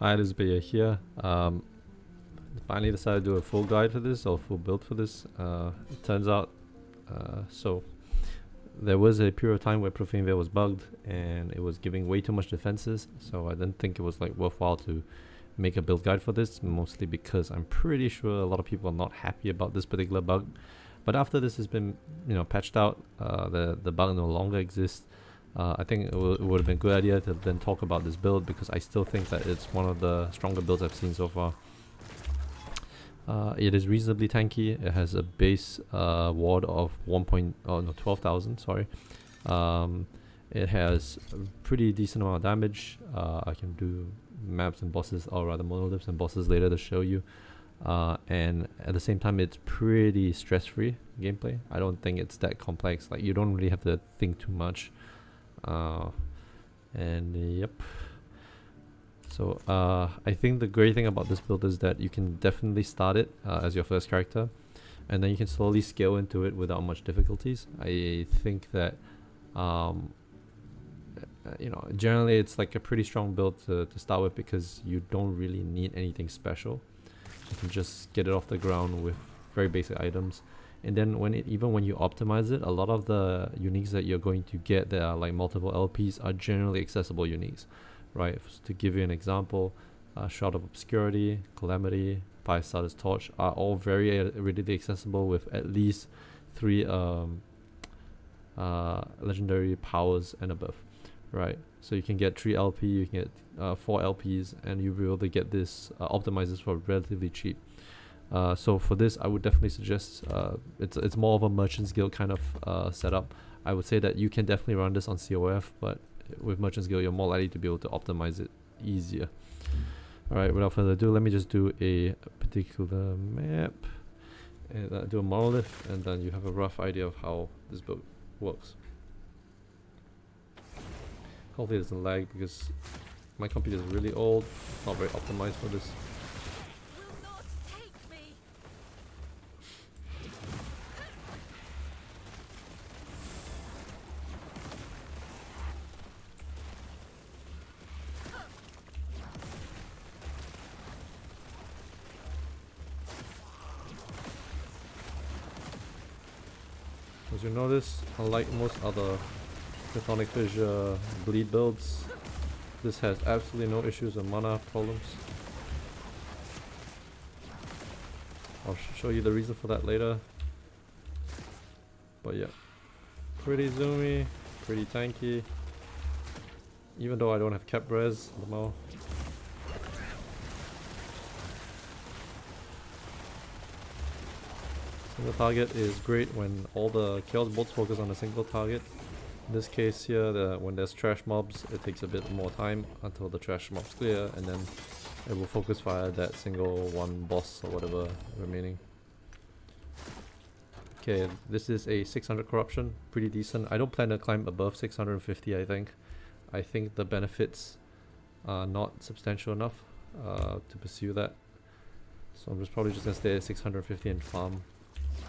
Hi, this is Baya here. Um, finally decided to do a full guide for this or full build for this. Uh, it turns out, uh, so there was a period of time where Profane Veil was bugged and it was giving way too much defenses. So I didn't think it was like worthwhile to make a build guide for this, mostly because I'm pretty sure a lot of people are not happy about this particular bug. But after this has been, you know, patched out, uh, the the bug no longer exists. Uh, I think it, it would have been a good idea to then talk about this build because I still think that it's one of the stronger builds I've seen so far. Uh, it is reasonably tanky. It has a base uh, ward of 1. Point, oh no 12,000. Sorry. Um, it has a pretty decent amount of damage. Uh, I can do maps and bosses, or rather monoliths and bosses later to show you. Uh, and at the same time, it's pretty stress-free gameplay. I don't think it's that complex. Like you don't really have to think too much. Uh, and yep. So uh, I think the great thing about this build is that you can definitely start it uh, as your first character and then you can slowly scale into it without much difficulties. I think that um, uh, you know generally it's like a pretty strong build to, to start with because you don't really need anything special. You can just get it off the ground with very basic items and then when it even when you optimize it a lot of the uniques that you're going to get that are like multiple LPs are generally accessible uniques right? To give you an example uh, Shroud of Obscurity, Calamity, Firestarter's Torch are all very uh, readily accessible with at least three um, uh, legendary powers and above right? So you can get 3 LP you can get uh, 4 LPs and you'll be able to get this optimizers for relatively cheap uh, so for this, I would definitely suggest uh, it's it's more of a Merchant's Guild kind of uh, setup. I would say that you can definitely run this on COF, but with Merchant's Guild, you're more likely to be able to optimize it easier. Alright, without further ado, let me just do a particular map and uh, do a monolith, and then you have a rough idea of how this build works. Hopefully it doesn't lag because my computer is really old, not very optimized for this. Unlike most other Chthonic Fissure uh, bleed builds, this has absolutely no issues with mana problems. I'll sh show you the reason for that later. But yeah, pretty zoomy, pretty tanky. Even though I don't have cap res, Single target is great when all the Chaos Bolts focus on a single target. In this case here, the, when there's trash mobs, it takes a bit more time until the trash mobs clear and then it will focus fire that single one boss or whatever remaining. Okay, this is a 600 corruption, pretty decent. I don't plan to climb above 650 I think. I think the benefits are not substantial enough uh, to pursue that. So I'm just probably just gonna stay at 650 and farm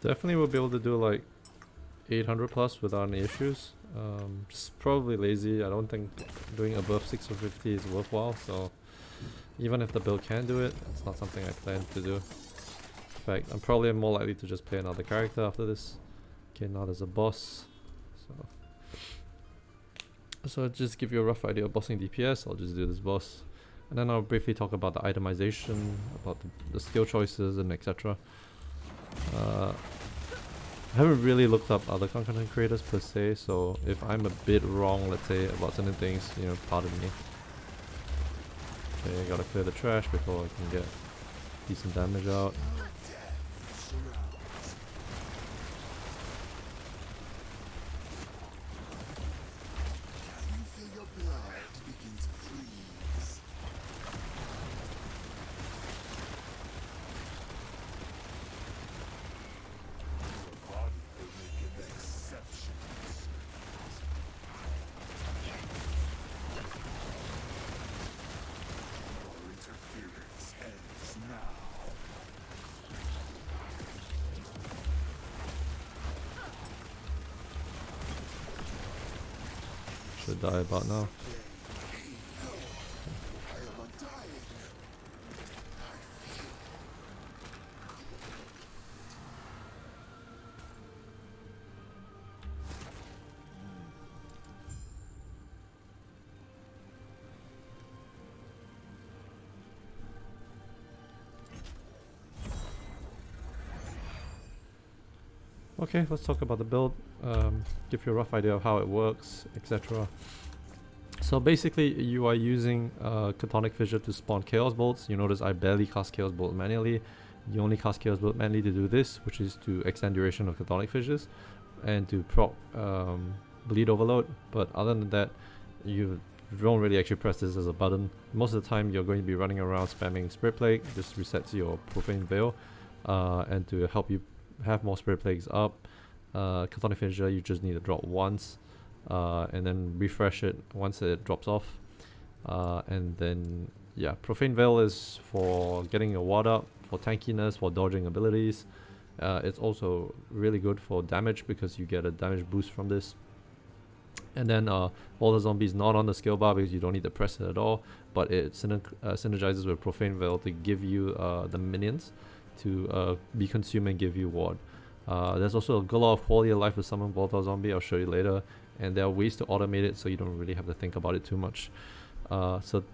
Definitely will be able to do like 800 plus without any issues. Um, just probably lazy. I don't think doing above 650 is worthwhile. So even if the build can do it, it's not something I plan to do. In fact, I'm probably more likely to just play another character after this. Okay, now there's a boss. So, so just give you a rough idea of bossing DPS, I'll just do this boss. And then I'll briefly talk about the itemization, about the, the skill choices and etc. Uh, I haven't really looked up other content creators per se, so if I'm a bit wrong, let's say, about certain things, you know, pardon me. Okay, gotta clear the trash before I can get decent damage out. Okay, let's talk about the build, um, give you a rough idea of how it works, etc. So basically, you are using uh, Chthonic Fissure to spawn Chaos Bolts. You notice I barely cast Chaos Bolt manually. You only cast Chaos Bolt manually to do this, which is to extend duration of Chthonic Fissures and to proc um, Bleed Overload. But other than that, you don't really actually press this as a button. Most of the time, you're going to be running around spamming Spirit Plague. This resets your Profane Veil uh, and to help you have more Spirit Plagues up. Uh, Chthonic Fissure, you just need to drop once uh, and then refresh it once it drops off. Uh, and then, yeah, Profane Veil is for getting your ward up, for tankiness, for dodging abilities. Uh, it's also really good for damage because you get a damage boost from this. And then uh, all the zombies not on the skill bar because you don't need to press it at all, but it synerg uh, synergizes with Profane Veil to give you uh, the minions to uh, be consumed and give you ward. Uh, there's also a lot of quality of life with summon volatile zombie, I'll show you later, and there are ways to automate it so you don't really have to think about it too much. Uh, so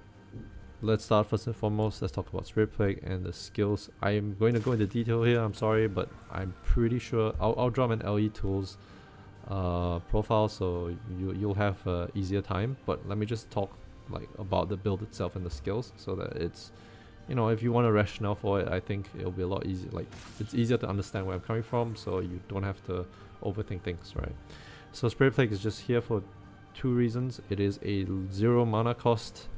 let's start first and foremost, let's talk about Spirit Plague and the skills. I'm going to go into detail here, I'm sorry, but I'm pretty sure, I'll, I'll drop an LE tools uh, profile so you, you'll have uh, easier time, but let me just talk like about the build itself and the skills so that it's you know, if you want a rationale for it, I think it'll be a lot easier. Like, it's easier to understand where I'm coming from, so you don't have to overthink things, right? So Spirit Plague is just here for two reasons. It is a zero mana cost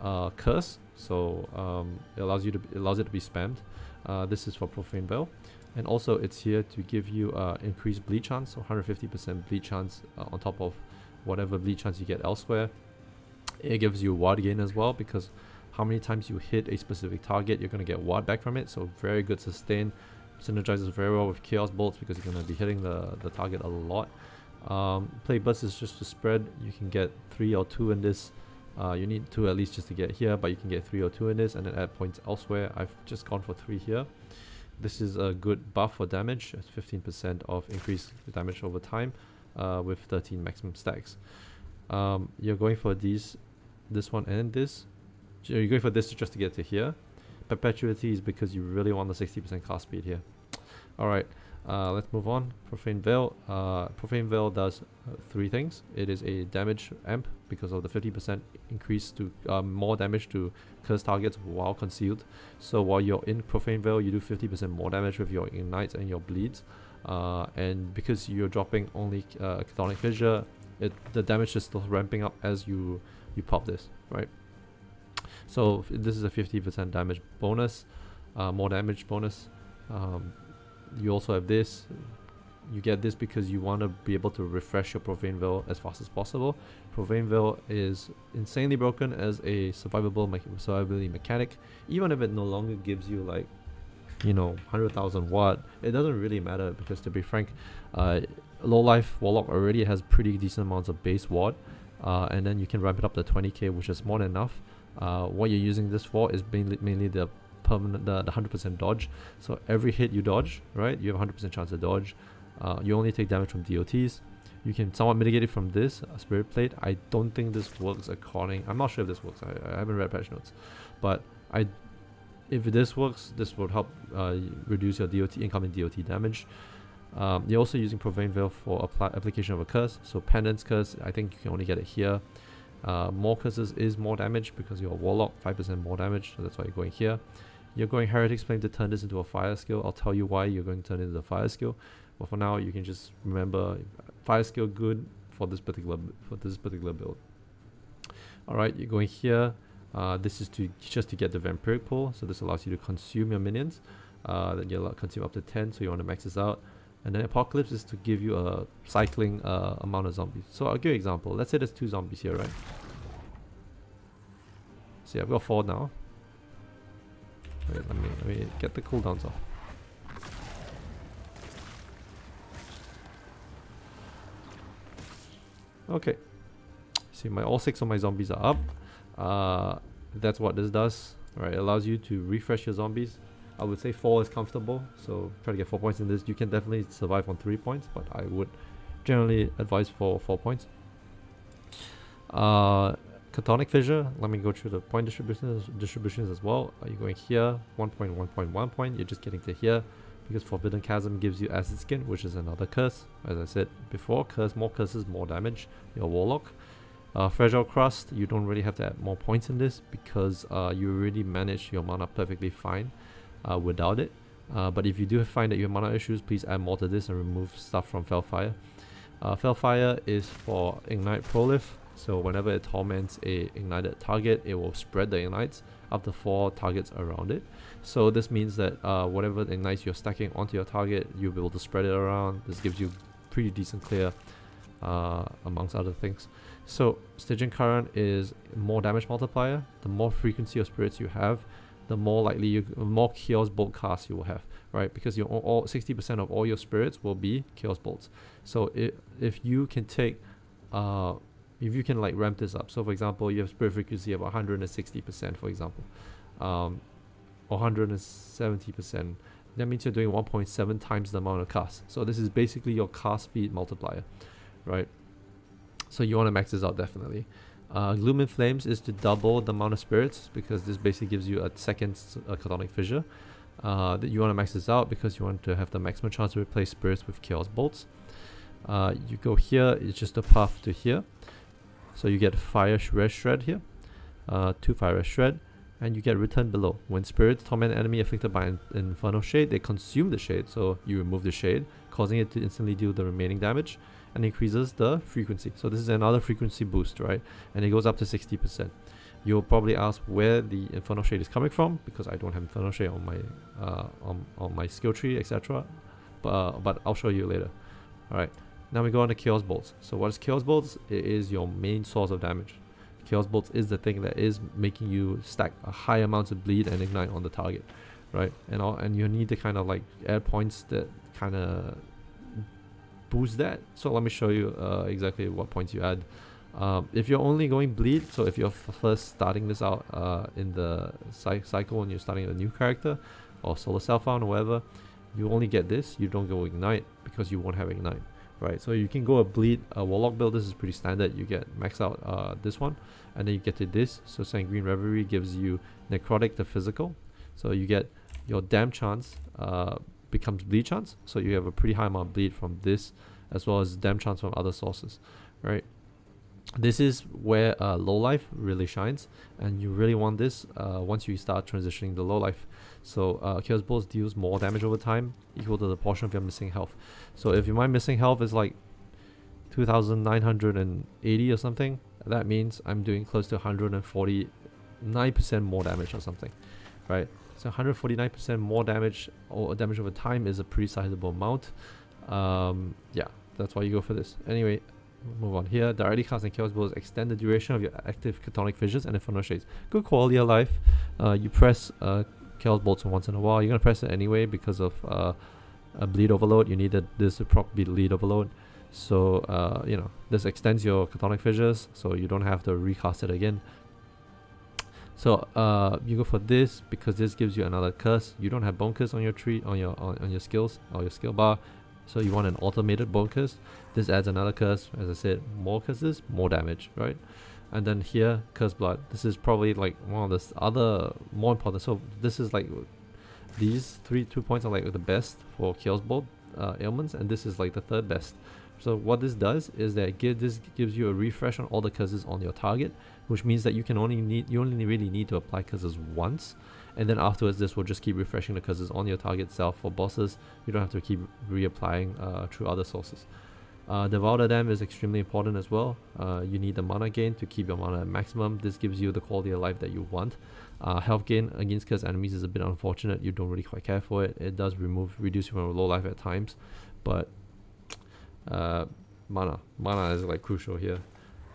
uh, curse, so um, it allows you to it allows it to be spammed. Uh, this is for Profane Veil, and also it's here to give you uh, increased bleed chance, so 150% bleed chance uh, on top of whatever bleed chance you get elsewhere. It gives you ward gain as well because how many times you hit a specific target, you're going to get ward back from it. So very good sustain. Synergizes very well with Chaos Bolts because you're going to be hitting the, the target a lot. Um, Plague Burst is just to spread. You can get 3 or 2 in this. Uh, you need 2 at least just to get here, but you can get 3 or 2 in this and then add points elsewhere. I've just gone for 3 here. This is a good buff for damage. 15% of increased damage over time uh, with 13 maximum stacks. Um, you're going for these, this one and this you're going for this just to get to here. Perpetuity is because you really want the 60% cast speed here. Alright, uh, let's move on. Profane Veil. Uh, Profane Veil does uh, three things. It is a damage amp because of the 50% increase to um, more damage to curse targets while concealed. So while you're in Profane Veil, you do 50% more damage with your ignites and your bleeds. Uh, and because you're dropping only uh, Chthonic Fissure, it, the damage is still ramping up as you, you pop this, right? So this is a 50% damage bonus, uh, more damage bonus. Um, you also have this. You get this because you want to be able to refresh your Profane Veil as fast as possible. Profane Veil is insanely broken as a survivable me survivability mechanic. Even if it no longer gives you like, you know, 100,000 ward, it doesn't really matter because to be frank, uh, low life warlock already has pretty decent amounts of base ward. uh, and then you can ramp it up to 20k, which is more than enough. Uh, what you're using this for is mainly the permanent the, the 100% dodge. So every hit you dodge, right, you have 100% chance to dodge. Uh, you only take damage from DOTs. You can somewhat mitigate it from this uh, spirit plague. I don't think this works according. I'm not sure if this works. I, I haven't read patch notes, but I if this works, this would help uh, reduce your DOT incoming DOT damage. Um, you're also using Profane Veil for application of a curse. So Penance Curse, I think you can only get it here. Uh, more curses is more damage because you're a Warlock, 5% more damage, so that's why you're going here. You're going Heretic's Flame to turn this into a fire skill. I'll tell you why you're going to turn it into a fire skill. But for now, you can just remember fire skill good for this particular for this particular build. All right, you're going here. Uh, this is to just to get the vampiric pull. So this allows you to consume your minions. Uh, then you'll consume up to 10, so you want to max this out. And then Apocalypse is to give you a cycling uh, amount of zombies. So I'll give you an example. Let's say there's two zombies here, right? See, I've got four now. Wait, let me, let me get the cooldowns off. Okay. See, my all six of my zombies are up. Uh, that's what this does. Right, it allows you to refresh your zombies. I would say four is comfortable, so try to get four points in this. You can definitely survive on three points, but I would generally advise for four points. Uh, Chthonic Fissure, let me go through the point distributions distributions as well. Are you going here? 1.1.1 point, you're just getting to here because Forbidden Chasm gives you Acid Skin, which is another curse. As I said before, curse, more curses, more damage. Your Warlock. Uh, Fragile Crust, you don't really have to add more points in this because uh, you already manage your mana perfectly fine uh, without it. Uh, but if you do find that you have mana issues, please add more to this and remove stuff from Felfire. Uh, Felfire is for Ignite Prolif, so whenever it torments a ignited target, it will spread the ignites up to four targets around it. So this means that uh, whatever ignites you're stacking onto your target, you'll be able to spread it around. This gives you pretty decent clear uh, amongst other things. So Stygian Current is more damage multiplier. The more frequency of spirits you have, the more likely you, more Chaos Bolt casts you will have, right? Because you all 60% of all your spirits will be Chaos Bolts. So it, if you can take, uh, if you can like ramp this up. So for example, you have spirit frequency of 160%, for example, um, or 170%. That means you're doing 1.7 times the amount of cast. So this is basically your cast speed multiplier, right? So you want to max this out definitely. Uh, Gloom in Flames is to double the amount of spirits because this basically gives you a second uh, Chthonic Fissure. Uh, that you want to max this out because you want to have the maximum chance to replace spirits with Chaos Bolts. Uh, you go here, it's just a path to here. So you get Fire Red Shred here, uh, two Fire Red Shred, and you get Return Below. When spirits torment an enemy afflicted by an Infernal Shade, they consume the shade, so you remove the shade, causing it to instantly deal the remaining damage and increases the frequency. So this is another frequency boost, right? And it goes up to 60%. You'll probably ask where the Infernal Shade is coming from because I don't have Infernal Shade on my uh, on, on my skill tree, etc. But, uh, but I'll show you later. Alright, now we go on to Chaos Bolts. So what is Chaos Bolts? It is your main source of damage. Chaos Bolts is the thing that is making you stack a high amount of bleed and ignite on the target, right? And all, and you need to kind of like add points that kind of boost that. So let me show you uh, exactly what points you add. Um, if you're only going bleed, so if you're first starting this out uh, in the cy cycle and you're starting a new character or solo found or whatever, you only get this. You don't go ignite because you won't have ignite, right? So you can go a bleed a warlock build. This is pretty standard. You get max out uh, this one, and then you get to this. So Sanguine Reverie gives you necrotic the physical. So you get your dam chance uh, becomes bleed chance. So you have a pretty high amount of bleed from this as well as dam chance from other sources, right? This is where uh, low life really shines and you really want this uh, once you start transitioning the low life. So uh, Chaos deals more damage over time equal to the portion of your missing health. So if my missing health is like 2980 or something, that means I'm doing close to 149% more damage or something, right? So 149% more damage or damage over time is a pretty sizable amount. Um, yeah, that's why you go for this. Anyway, move on here. Cast and Chaos Bolts extend the duration of your active Chthonic Fissures and Infernal Shades. Good quality of life. Uh, you press uh, Chaos Bolts once in a while. You're going to press it anyway because of uh, a bleed overload. You needed this to be bleed overload. So uh, you know this extends your chthonic fissures, so you don't have to recast it again. So uh, you go for this because this gives you another curse. You don't have bone curse on your tree on your on, on your skills or your skill bar, so you want an automated bone curse. This adds another curse. As I said, more curses, more damage, right? And then here, curse blood. This is probably like one of the other more important. So this is like these three two points are like the best for Chaos Bolt uh, ailments, and this is like the third best. So what this does is that give, this gives you a refresh on all the curses on your target, which means that you can only need you only really need to apply curses once, and then afterwards this will just keep refreshing the curses on your target itself for bosses. You don't have to keep reapplying uh, through other sources. Uh, the Damned is extremely important as well. Uh, you need the mana gain to keep your mana at maximum. This gives you the quality of life that you want. Uh, health gain against cursed enemies is a bit unfortunate. You don't really quite care for it. It does remove, reduce you from low life at times, but uh, mana. Mana is like crucial here.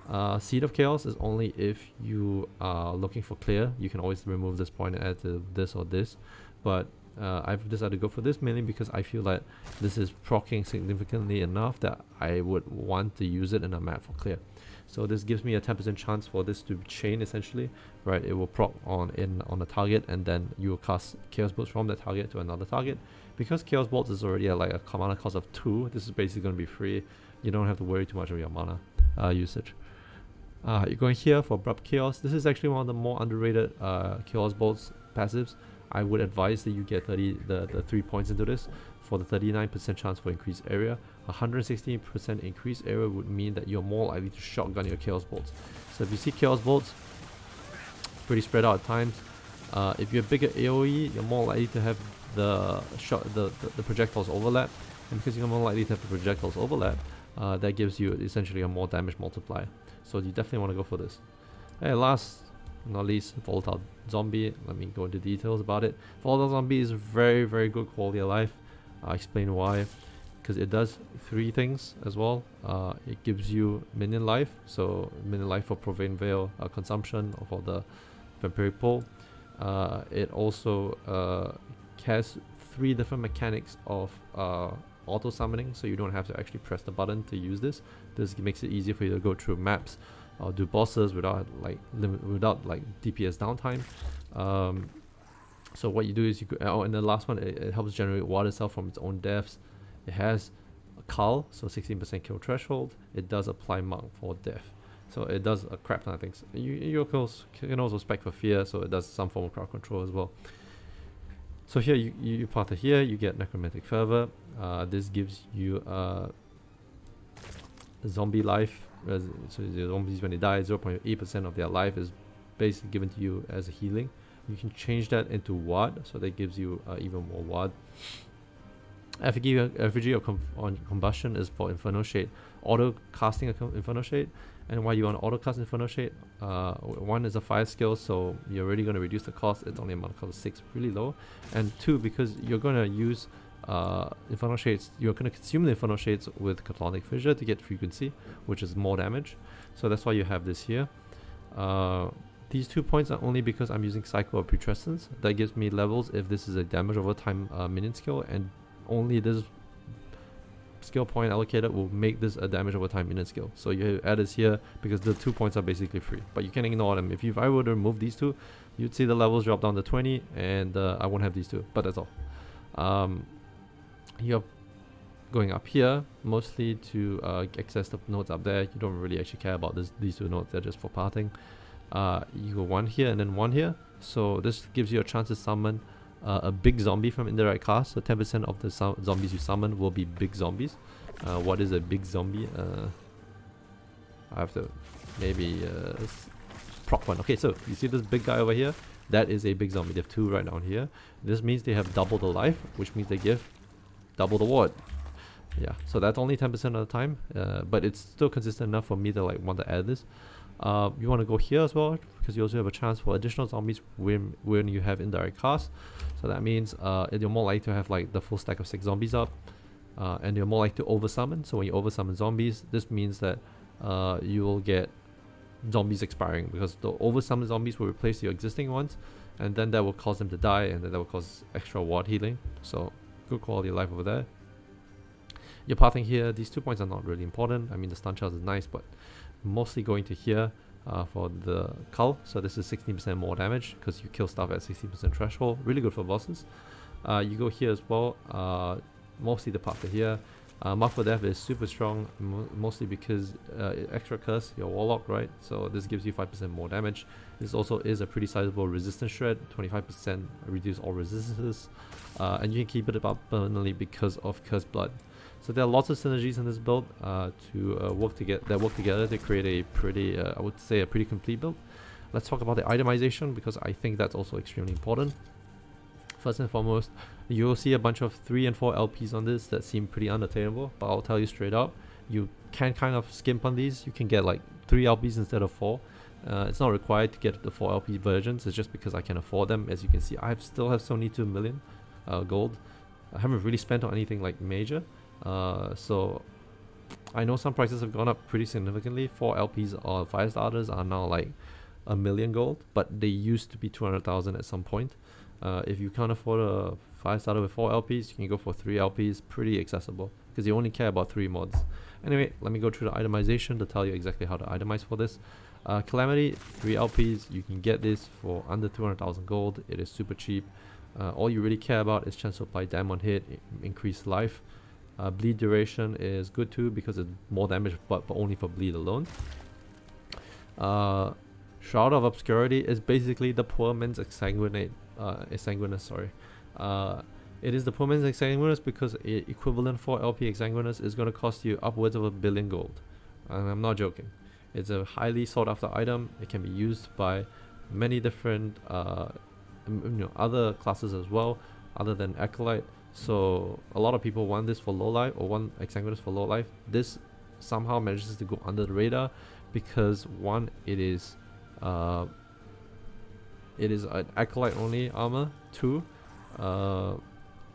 Uh, Seed of Chaos is only if you are looking for clear. You can always remove this point and add to this or this. But uh, I've decided to go for this mainly because I feel that this is proccing significantly enough that I would want to use it in a map for clear. So this gives me a 10% chance for this to chain essentially, right? It will proc on in on the target and then you will cast Chaos Bolts from the target to another target because Chaos Bolts is already at like a mana cost of 2, this is basically going to be free. You don't have to worry too much of your mana uh, usage. Uh, you're going here for Abrupt Chaos. This is actually one of the more underrated uh, Chaos Bolts passives. I would advise that you get 30 the, the 3 points into this for the 39% chance for increased area. 116% increased area would mean that you're more likely to shotgun your Chaos Bolts. So if you see Chaos Bolts, pretty spread out at times. Uh, if you're bigger AoE, you're more likely to have the shot the, the, projectiles overlap and because you're more likely to have the projectiles overlap uh, that gives you essentially a more damage multiplier. So you definitely want to go for this. Hey last not least volatile zombie. Let me go into details about it. Volatile zombie is very very good quality of life. I'll explain why. Because it does three things as well. Uh, it gives you minion life so minion life for profane veil uh, consumption or for the vampiric pull. Uh, it also uh, has three different mechanics of uh, auto summoning so you don't have to actually press the button to use this. This makes it easier for you to go through maps or do bosses without like without like DPS downtime. Um, so what you do is you go, oh and the last one it, it helps generate water cell from its own deaths. It has a cull so 16% kill threshold. It does apply Mark for Death. So it does a crap ton of things. You, you can also spec for fear so it does some form of crowd control as well so here you, you part it here, you get necromantic fervor. Uh, this gives you uh, zombie life. So the zombies when they die, 0.8% of their life is basically given to you as a healing. You can change that into ward, so that gives you uh, even more ward. Effigy, effigy of com on combustion is for Inferno Shade. Auto casting a Inferno Shade and why you want auto cast Inferno Shade, uh, one is a 5 skill, so you're really going to reduce the cost, it's only a of 6, really low. And two, because you're going to use uh, Inferno Shades, you're going to consume the Inferno Shades with Chthonic Fissure to get frequency, which is more damage. So that's why you have this here. Uh, these two points are only because I'm using Cycle of Putrescence. That gives me levels if this is a damage over time uh, minion skill, and only this skill point allocated will make this a damage over time minion skill. So you add this here because the two points are basically free. But you can ignore them. If, you, if I were to remove these two, you'd see the levels drop down to 20 and uh, I won't have these two. But that's all. Um, you're going up here mostly to uh, access the nodes up there. You don't really actually care about this, these two nodes. They're just for parting. Uh, you go one here and then one here. So this gives you a chance to summon uh, a big zombie from indirect cast. So 10% of the zombies you summon will be big zombies. Uh, what is a big zombie? Uh, I have to maybe uh, prop one. Okay, so you see this big guy over here? That is a big zombie. They have two right down here. This means they have double the life, which means they give double the ward. Yeah, so that's only 10% of the time, uh, but it's still consistent enough for me to like want to add this. Uh, you want to go here as well because you also have a chance for additional zombies when when you have indirect cast. So that means uh, you're more likely to have like the full stack of six zombies up, uh, and you're more likely to over summon. So when you over summon zombies, this means that uh, you will get zombies expiring because the over summon zombies will replace your existing ones, and then that will cause them to die, and then that will cause extra ward healing. So good quality life over there. You're pathing here. These two points are not really important. I mean, the stun charge is nice, but mostly going to here uh, for the cull. So this is 16% more damage because you kill stuff at 16% threshold. Really good for bosses. Uh, you go here as well. Uh, mostly the path to here. Uh, Mark for Death is super strong, mo mostly because uh, extra curse, your Warlock, right? So this gives you 5% more damage. This also is a pretty sizable resistance shred, 25% reduce all resistances. Uh, and you can keep it up permanently because of Curse Blood. So there are lots of synergies in this build uh, to uh, work together that work together to create a pretty, uh, I would say, a pretty complete build. Let's talk about the itemization because I think that's also extremely important. First and foremost, you'll see a bunch of 3 and 4 LPs on this that seem pretty unattainable, but I'll tell you straight up, you can kind of skimp on these. You can get like 3 LPs instead of 4. Uh, it's not required to get the 4 LP versions, it's just because I can afford them. As you can see, I still have 72 million uh, gold. I haven't really spent on anything like major. Uh, so I know some prices have gone up pretty significantly. 4 LPs or Firestarters are now like a million gold, but they used to be 200,000 at some point. Uh, if you can't afford a Firestarter with 4 LPs, you can go for 3 LPs, pretty accessible because you only care about 3 mods. Anyway, let me go through the itemization to tell you exactly how to itemize for this. Uh, Calamity, 3 LPs, you can get this for under 200,000 gold, it is super cheap. Uh, all you really care about is chance to apply damned on hit, increase life. Uh, bleed duration is good too because it's more damage but, but only for bleed alone. Uh, Shroud of Obscurity is basically the poor man's exsanguinate uh, sorry. Uh, it is the poor man's Exsanguinous because equivalent for LP Exsanguinous is going to cost you upwards of a billion gold. And I'm not joking. It's a highly sought after item. It can be used by many different uh, you know, other classes as well, other than Acolyte. So a lot of people want this for low life or want Exsanguinous for low life. This somehow manages to go under the radar because one, it is uh, it is an acolyte only armor. Two, uh,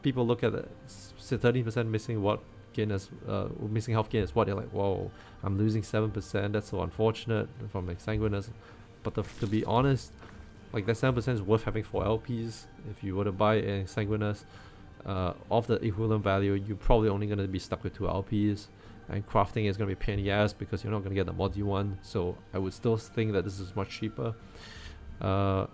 people look at it, 30% missing what gain as uh, missing health gain what they're like, whoa, I'm losing 7%. That's so unfortunate from like Sanguinus. But the, to be honest, like that 7% is worth having for LPs. If you were to buy a Sanguinus uh, of the equivalent value, you're probably only going to be stuck with two LPs. And crafting is going to be pain in the ass because you're not going to get the mod you want. So I would still think that this is much cheaper. Uh,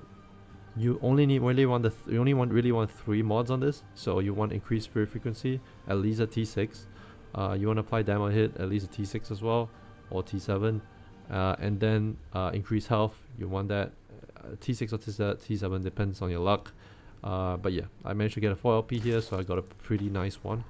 you only need really want the you only want really want three mods on this. So you want increased spirit frequency, at least a T6. Uh, you want to apply damned on hit, at least a T6 as well, or T7. Uh, and then uh, increase health, you want that. Uh, T6 or T7 depends on your luck. Uh, but yeah, I managed to get a 4 LP here, so I got a pretty nice one.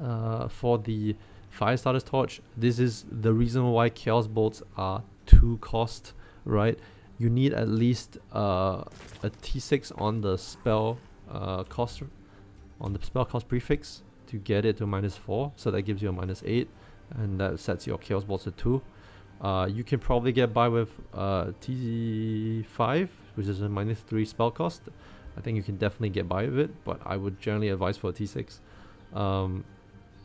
Uh, for the Fire Starter's Torch, this is the reason why Chaos Bolts are too cost, right? you need at least uh, a T6 on the spell uh, cost on the spell cost prefix to get it to minus 4 so that gives you a minus 8 and that sets your chaos bolts to 2 uh, you can probably get by with uh, T5 which is a minus 3 spell cost I think you can definitely get by with it but I would generally advise for a T6 um,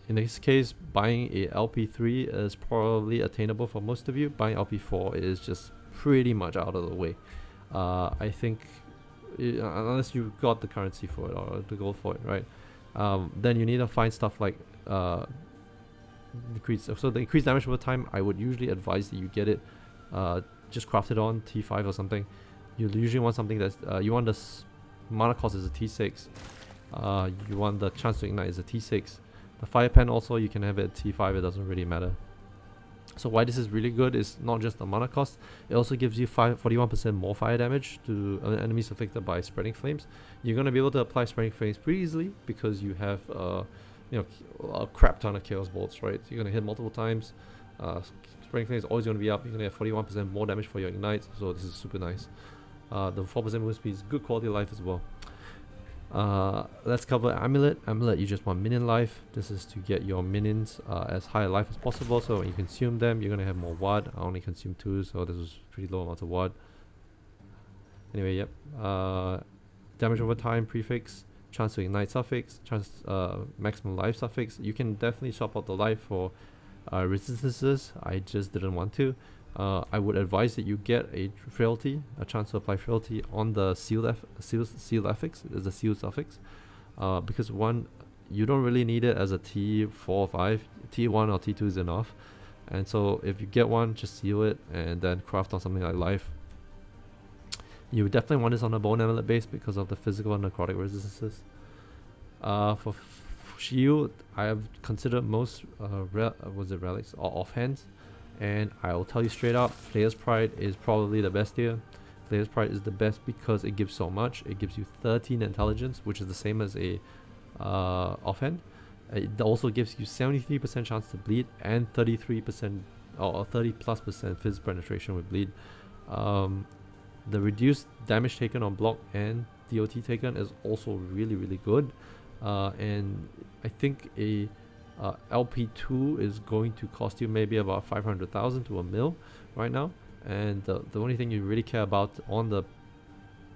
in this case buying a LP3 is probably attainable for most of you buying LP4 is just pretty much out of the way. Uh, I think it, unless you got the currency for it or the gold for it, right? Um, then you need to find stuff like uh, increase. So the increased damage over time, I would usually advise that you get it, uh, just crafted on T5 or something. You usually want something that's uh, you want the mana cost is a T6. Uh, you want the chance to ignite is a T6. The fire pen also you can have it at T5. It doesn't really matter. So why this is really good is not just the mana cost, it also gives you 41% more fire damage to enemies affected by spreading flames. You're going to be able to apply spreading flames pretty easily because you have uh, you know a crap ton of chaos bolts, right? You're going to hit multiple times. Uh, spreading flames is always going to be up. You're going to have 41% more damage for your ignite, so this is super nice. Uh, the 4% movement speed is good quality life as well. Uh, let's cover Amulet. Amulet, you just want minion life. This is to get your minions uh, as high a life as possible. So when you consume them, you're going to have more ward. I only consume two, so this is pretty low amounts of ward. Anyway, yep. Uh, damage over time prefix, chance to ignite suffix, chance uh, maximum life suffix. You can definitely swap out the life for uh, resistances. I just didn't want to uh, I would advise that you get a frailty, a chance to apply frailty on the sealed, eff- sealed, sealed affix, is the sealed suffix, uh, because one, you don't really need it as a T4 or 5. T1 or T2 is enough. And so if you get one, just seal it and then craft on something like life. You definitely want this on a bone amulet base because of the physical and necrotic resistances. Uh, for shield, I have considered most uh, was it relics or offhands, and I will tell you straight up, Flayer's Pride is probably the best here. Flayer's Pride is the best because it gives so much. It gives you 13 intelligence, which is the same as a uh, offhand. It also gives you 73% chance to bleed and 33% or 30 plus percent physical penetration with bleed. Um, the reduced damage taken on block and DOT taken is also really really good. Uh, and I think a uh, LP2 is going to cost you maybe about 500,000 to a mil right now. And the, the only thing you really care about on the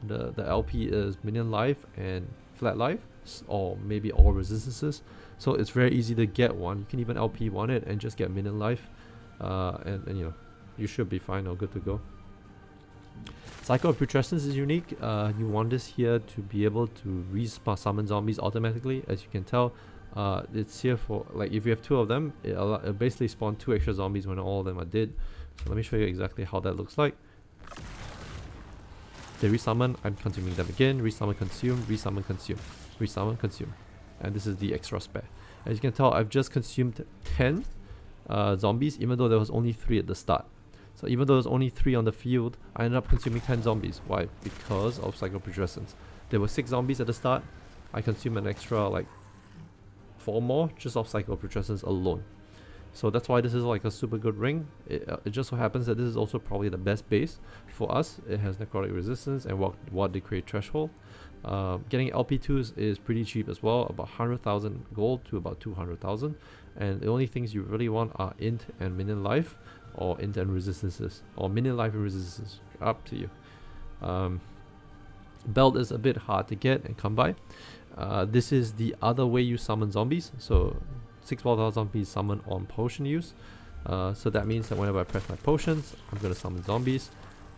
the, the LP is minion life and flat life or maybe all resistances. So it's very easy to get one. You can even LP one it and just get minion life. Uh, and, and you know, you should be fine or good to go. Cycle of Putrescence is unique. Uh, you want this here to be able to respawn summon zombies automatically. As you can tell, uh, it's here for, like, if you have two of them, it, it basically spawn two extra zombies when all of them are dead. So let me show you exactly how that looks like. They resummon, I'm consuming them again, resummon, consume, resummon, consume, resummon, consume. And this is the extra spare. As you can tell, I've just consumed 10 uh, zombies, even though there was only 3 at the start. So even though there's only 3 on the field, I ended up consuming 10 zombies. Why? Because of Cycle of Putrescence. There were 6 zombies at the start. I consumed an extra like 4 more just off cycle Psychoputrescence alone. So that's why this is like a super good ring. It, uh, it, just so happens that this is also probably the best base for us. It has necrotic resistance and what, what create threshold. Uh, getting LP2s is pretty cheap as well, about 100,000 gold to about 200,000. And the only things you really want are int and minion life or int and resistances or minion life and resistances up to you um, belt is a bit hard to get and come by uh, this is the other way you summon zombies. So six volatile zombies summon on potion use. Uh, so that means that whenever I press my potions I'm gonna summon zombies.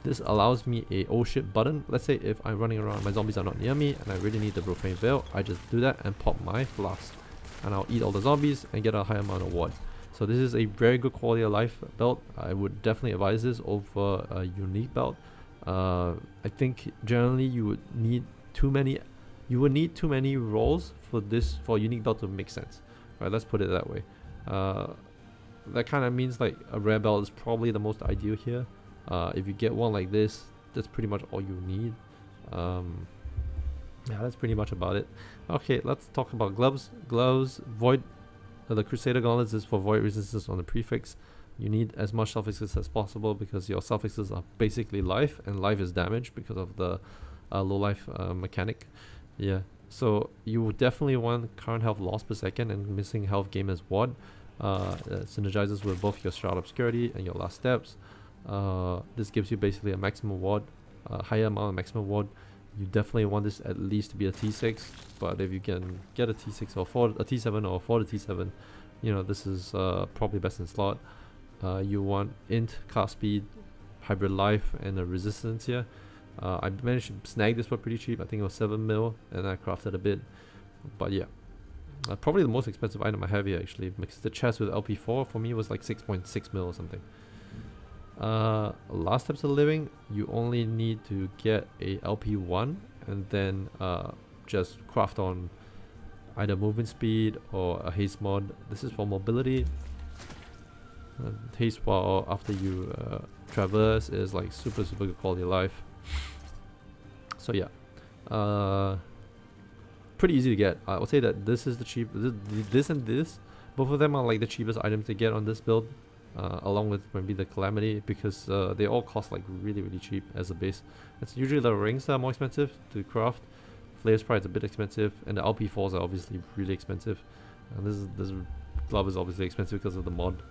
This allows me a oh shit button. Let's say if I'm running around my zombies are not near me and I really need the profane veil I just do that and pop my flask. And I'll eat all the zombies and get a high amount of ward so this is a very good quality of life belt. I would definitely advise this over a unique belt. Uh, I think generally you would need too many, you would need too many rolls for this for unique belt to make sense. Right, let's put it that way. Uh, that kind of means like a rare belt is probably the most ideal here. Uh, if you get one like this, that's pretty much all you need. Um, yeah, that's pretty much about it. Okay, let's talk about gloves. Gloves, void now the Crusader Gauntlets is for void resistance on the prefix. You need as much suffixes as possible because your suffixes are basically life and life is damage because of the uh, low life uh, mechanic. Yeah, so you definitely want current health loss per second and missing health gain as ward. Uh, synergizes with both your Shroud Obscurity and your last steps. Uh, this gives you basically a maximum ward, a higher amount of maximum ward you definitely want this at least to be a T6 but if you can get a T6 or for a T7 or for the T7 you know this is uh, probably best in slot uh, you want int cast speed hybrid life and a resistance here uh, I managed to snag this one pretty cheap I think it was 7 mil and I crafted a bit but yeah uh, probably the most expensive item I have here actually because the chest with LP4 for me was like 6.6 mil or something uh, last steps of living, you only need to get a LP1 and then uh, just craft on either movement speed or a haste mod. This is for mobility. Uh, haste while after you uh, traverse is like super super good quality life. So yeah, uh, pretty easy to get. I would say that this is the cheap. This, this and this, both of them are like the cheapest items to get on this build uh, along with maybe the Calamity because uh, they all cost like really really cheap as a base. It's usually the rings that are more expensive to craft. Flayer's Pride is a bit expensive and the LP4s are obviously really expensive. And this, is, this glove is obviously expensive because of the mod.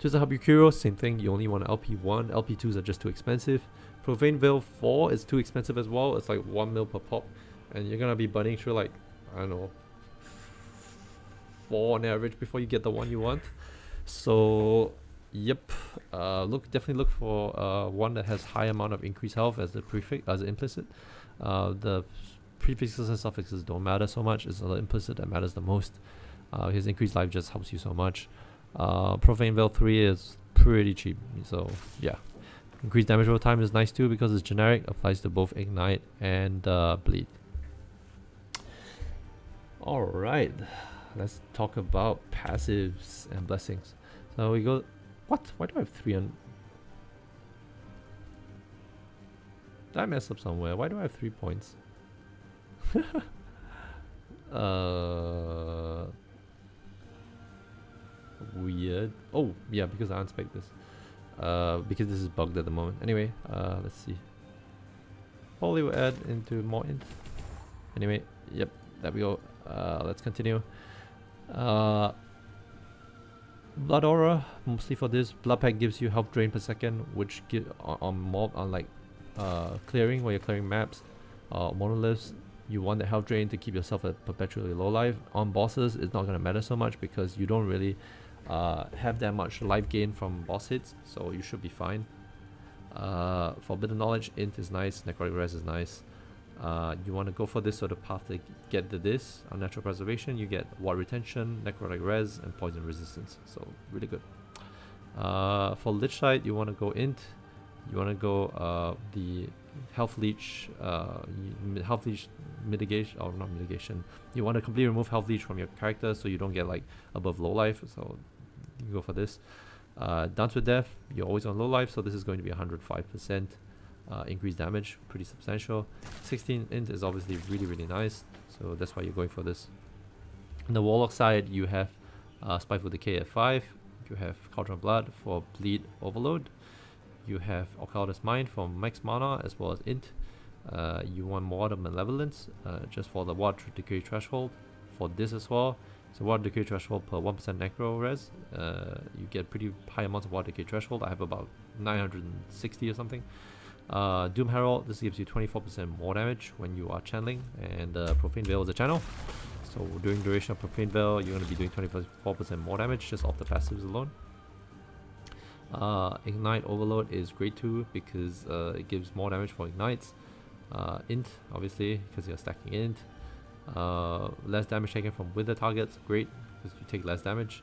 Just to help you curious, same thing, you only want LP1, LP2s are just too expensive. Profane Veil 4 is too expensive as well, it's like 1 mil per pop. And you're gonna be burning through like, I don't know, 4 on average before you get the one you want. So, yep. Uh, look, definitely look for uh, one that has high amount of increased health as the prefix as the implicit. Uh, the prefixes and suffixes don't matter so much. It's the implicit that matters the most. Uh, his increased life just helps you so much. Uh, Profane Veil 3 is pretty cheap, so yeah. Increased damage over time is nice too because it's generic, applies to both Ignite and uh, Bleed. Alright, let's talk about passives and blessings. So we go, what? Why do I have 3 on... Did I mess up somewhere? Why do I have 3 points? uh weird. Oh, yeah, because I unspec this. Uh, because this is bugged at the moment. Anyway, uh, let's see. Probably will add into more int. Anyway, yep, there we go. Uh, let's continue. Uh, Blood Aura, mostly for this. Blood Pack gives you health drain per second, which get on, on mob on like uh, clearing where you're clearing maps, uh, monoliths. You want the health drain to keep yourself at perpetually low life. On bosses, it's not gonna matter so much because you don't really uh, have that much life gain from boss hits, so you should be fine. Uh, Forbidden Knowledge, Int is nice, Necrotic Res is nice. Uh, you want to go for this sort of path to get the this. Unnatural Preservation, you get Ward Retention, Necrotic Res, and Poison Resistance, so really good. Uh, for Lich Side, you want to go Int, you want to go uh, the Health Leech, uh, Health Leech mitigation, or not mitigation, you want to completely remove Health Leech from your character so you don't get like above low life, so you go for this. Uh, Dance with Death, you're always on low life, so this is going to be 105% uh, increased damage, pretty substantial. 16 int is obviously really, really nice, so that's why you're going for this. On the Warlock side, you have uh, Spiteful Decay at 5, you have Cauldron Blood for Bleed Overload, you have Occultist Mind for max mana as well as int. Uh, you want more of Malevolence uh, just for the Ward Decay threshold for this as well. So ward decay threshold per 1% necro res. Uh, you get pretty high amounts of ward decay threshold. I have about 960 or something. Uh, Doom Herald, this gives you 24% more damage when you are channeling, and uh, Profane Veil is a channel. So during duration of Profane Veil, you're going to be doing 24% more damage just off the passives alone. Uh, Ignite Overload is great too because uh, it gives more damage for ignites. Uh, int, obviously, because you're stacking int. Uh, less damage taken from wither targets, great, because you take less damage.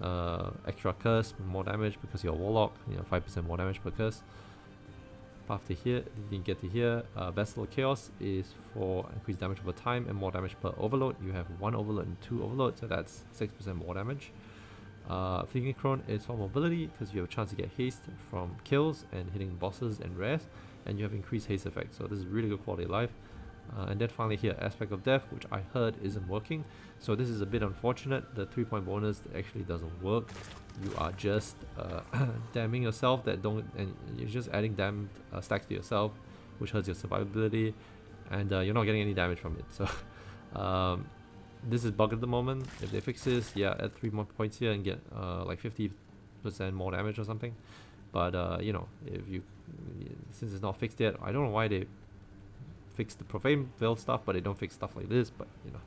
Uh, extra curse, more damage because you're warlock, you know, 5% more damage per curse. Path to here, you can get to here. Uh, Vessel of Chaos is for increased damage over time and more damage per overload. You have one overload and two overload, so that's 6% more damage. Uh, Fleeting Crone is for mobility because you have a chance to get haste from kills and hitting bosses and rares, and you have increased haste effect. So this is really good quality of life. Uh, and then finally here, Aspect of Death, which I heard isn't working. So this is a bit unfortunate. The 3 point bonus actually doesn't work. You are just uh, damning yourself that don't, and you're just adding damned uh, stacks to yourself, which hurts your survivability, and uh, you're not getting any damage from it. So um, this is bugged at the moment. If they fix this, yeah, add 3 more points here and get uh, like 50% more damage or something. But uh, you know, if you since it's not fixed yet, I don't know why they fix the profane build stuff, but they don't fix stuff like this. But you know,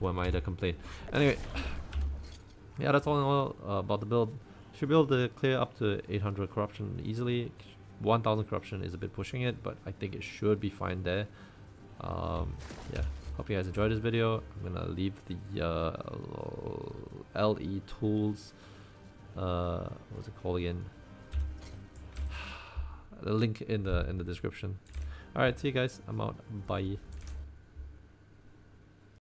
who am I to complain? Anyway, yeah, that's all in all uh, about the build. Should be able to clear up to 800 corruption easily. 1000 corruption is a bit pushing it, but I think it should be fine there. Um, yeah, hope you guys enjoyed this video. I'm gonna leave the uh, LE tools. Uh, what's it called again? the link in the in the description. Alright, see you guys. I'm out. Bye.